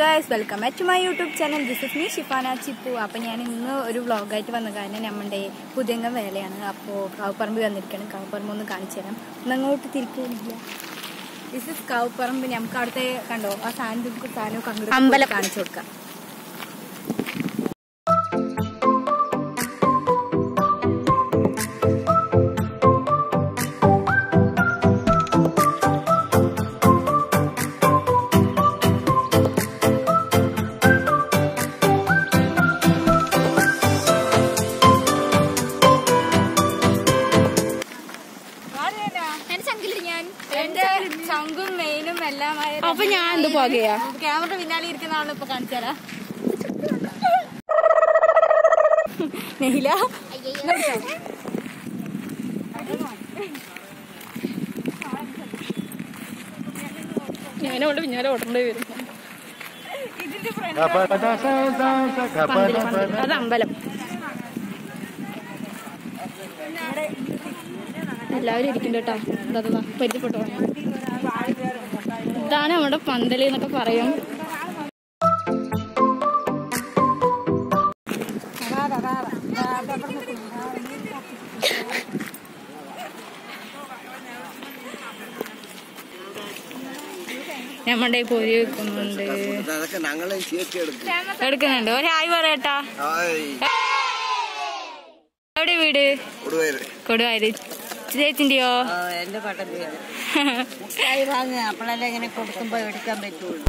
Guys welcome back to my YouTube channel this is me Shifana Chippu അപ്പം ഞാൻ ഇന്ന് ഒരു വ്ളോഗായിട്ട് വന്ന കാരണം നമ്മുടെ പുതിയങ്കം വേലയാണ്. അപ്പോൾ കാവുപ്പറമ്പ് വന്നിരിക്കണം. കാവുപ്പറമ്പ് ഒന്ന് കാണിച്ചു തരാം. ഒന്നങ്ങോട്ട് തിരിക്കുന്നില്ല ദിസ് ഇസ് കാവുപ്പറമ്പ് നമുക്ക് അവിടുത്തെ കണ്ടോ? ആ സാധനത്തിൽ സാധനമൊക്കെ അങ്ങോട്ട് അമ്പലം. കാണിച്ചു കൊടുക്കാം. എന്റെ ചങ്കും മെയിനും എല്ലാമായ അപ്പൊ ഞാൻ എന്ത് പോകയാ ക്യാമറ പിന്നാലെ ഇരിക്കുന്ന ആളെ ഇപ്പൊ കാണിച്ചാലാ നെഹില ഞാനോട് പിന്നാലെ ഓടേണ്ടി വരും. അത് അമ്പലം. എല്ലാവരും ഇരിക്കുന്നുണ്ട് കേട്ടോ. ഇതാ, പരിചയപ്പെട്ടു. ഇതാണ് നമ്മുടെ പന്തലി എന്നൊക്കെ പറയും. നമ്മുടെ പൊരി വെക്കുന്നുണ്ട്. എടുക്കുന്നുണ്ട്. ഒരായി പറയട്ടാ. എവിടെ വീട്? കൊടുവായത് ചേച്ചിന്റെയോ എന്റെ പട്ടം പേര് മുട്ടായി വാങ്ങുക. അപ്പോഴല്ലേ ഇങ്ങനെ കൊടുക്കുമ്പോ എടുക്കാൻ പറ്റുള്ളൂ.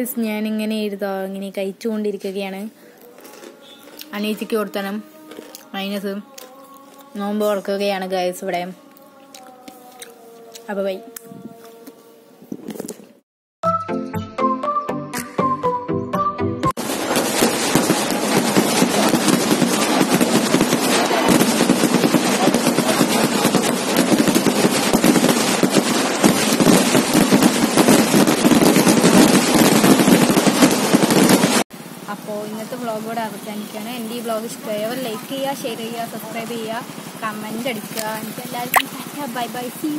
ഗൈസ് ഞാനിങ്ങനെ എഴുതാ ഇങ്ങനെ കഴിച്ചുകൊണ്ടിരിക്കുകയാണ്. അനീതിക്ക് കൊടുത്തണം. മൈനസ് നോമ്പ് ഓർക്കുകയാണ് ഗൈസ് ഇവിടെ. അപ്പോൾ ബൈ കൂടെ അവസാനിക്കുകയാണ്. എന്റെ ഈ ബ്ലോഗ് ഇഷ്ടമായവർ ലൈക്ക് ചെയ്യുക ഷെയർ ചെയ്യുക സബ്സ്ക്രൈബ് ചെയ്യുക കമന്റ് അടിക്കുക. എനിക്ക് എല്ലാവർക്കും ബൈ ബൈ സീ